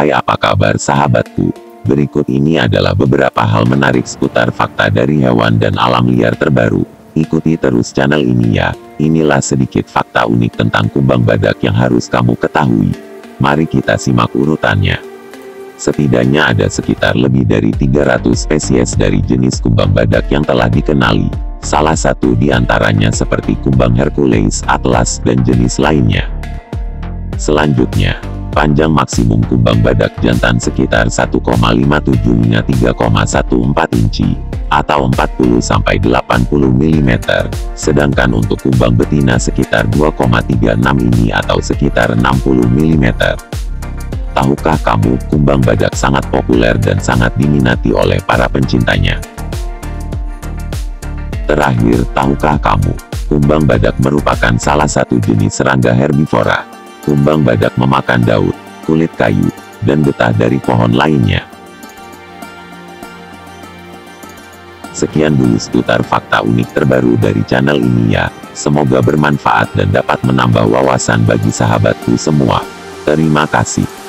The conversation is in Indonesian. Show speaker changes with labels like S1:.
S1: Hai apa kabar sahabatku? Berikut ini adalah beberapa hal menarik seputar fakta dari hewan dan alam liar terbaru. Ikuti terus channel ini ya. Inilah sedikit fakta unik tentang kumbang badak yang harus kamu ketahui. Mari kita simak urutannya. Setidaknya ada sekitar lebih dari 300 spesies dari jenis kumbang badak yang telah dikenali. Salah satu di antaranya seperti kumbang Hercules, Atlas, dan jenis lainnya. Selanjutnya, panjang maksimum kumbang badak jantan sekitar 1,57 hingga 3,14 inci, atau 40-80 mm, sedangkan untuk kumbang betina sekitar 2,36 ini atau sekitar 60 mm. Tahukah kamu, kumbang badak sangat populer dan sangat diminati oleh para pencintanya? Terakhir, tahukah kamu, kumbang badak merupakan salah satu jenis serangga herbivora. Kumbang badak memakan daun, kulit kayu, dan getah dari pohon lainnya. Sekian dulu seputar fakta unik terbaru dari channel ini ya. Semoga bermanfaat dan dapat menambah wawasan bagi sahabatku semua. Terima kasih.